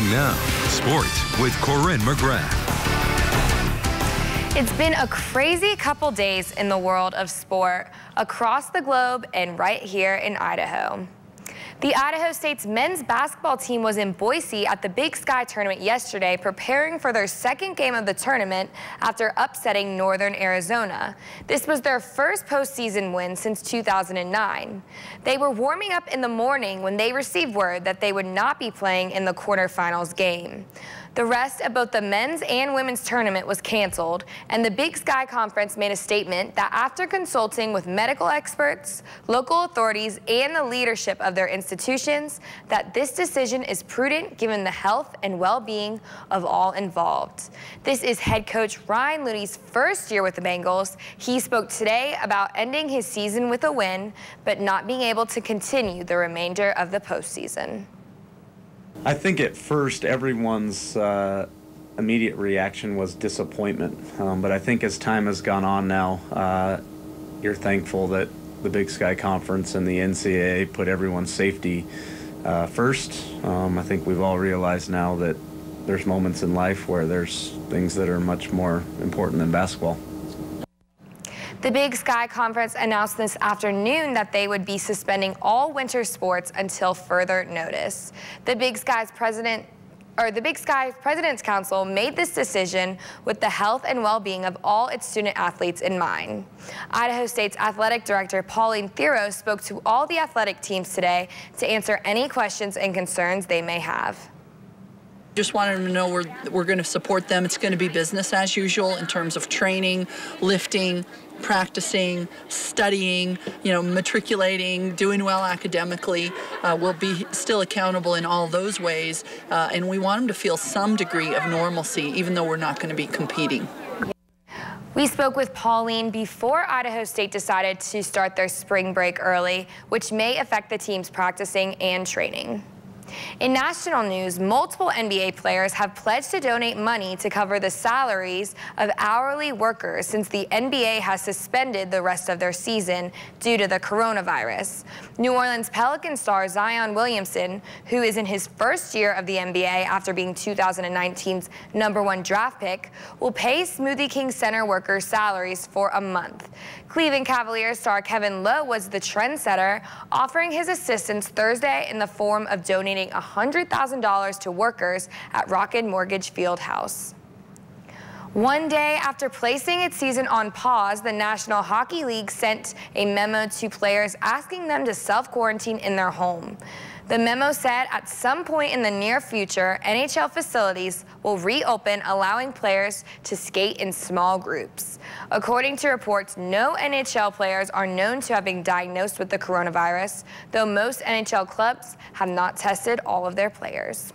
And now, sports with Corinne McGrath. It's been a crazy couple days in the world of sport across the globe and right here in Idaho. The Idaho State's men's basketball team was in Boise at the Big Sky tournament yesterday, preparing for their second game of the tournament after upsetting Northern Arizona. This was their first postseason win since 2009. They were warming up in the morning when they received word that they would not be playing in the quarterfinals game. The rest of both the men's and women's tournament was canceled, and the Big Sky Conference made a statement that after consulting with medical experts, local authorities, and the leadership of their institutions, that this decision is prudent given the health and well-being of all involved. This is head coach Ryan Looney's first year with the Bengals. He spoke today about ending his season with a win, but not being able to continue the remainder of the postseason. I think at first everyone's uh, immediate reaction was disappointment, um, but I think as time has gone on now, uh, you're thankful that the Big Sky Conference and the NCAA put everyone's safety uh, first. Um, I think we've all realized now that there's moments in life where there's things that are much more important than basketball. The Big Sky Conference announced this afternoon that they would be suspending all winter sports until further notice. The Big Sky's president or the Big Sky President's Council made this decision with the health and well-being of all its student athletes in mind. Idaho State's athletic director Pauline Thiros spoke to all the athletic teams today to answer any questions and concerns they may have. Just wanted them to know we're, we're going to support them. It's going to be business as usual in terms of training, lifting, practicing, studying, you know, matriculating, doing well academically. Uh, we'll be still accountable in all those ways, uh, and we want them to feel some degree of normalcy, even though we're not going to be competing. We spoke with Pauline before Idaho State decided to start their spring break early, which may affect the teams practicing and training. In national news, multiple NBA players have pledged to donate money to cover the salaries of hourly workers since the NBA has suspended the rest of their season due to the coronavirus. New Orleans Pelican star Zion Williamson, who is in his first year of the NBA after being 2019's number one draft pick, will pay Smoothie King Center workers salaries for a month. Cleveland Cavaliers star Kevin Love was the trendsetter, offering his assistance Thursday in the form of donating donating $100,000 to workers at Rocket Mortgage Fieldhouse. One day after placing its season on pause, the National Hockey League sent a memo to players asking them to self-quarantine in their home. The memo said at some point in the near future, NHL facilities will reopen, allowing players to skate in small groups. According to reports, no NHL players are known to have been diagnosed with the coronavirus, though most NHL clubs have not tested all of their players.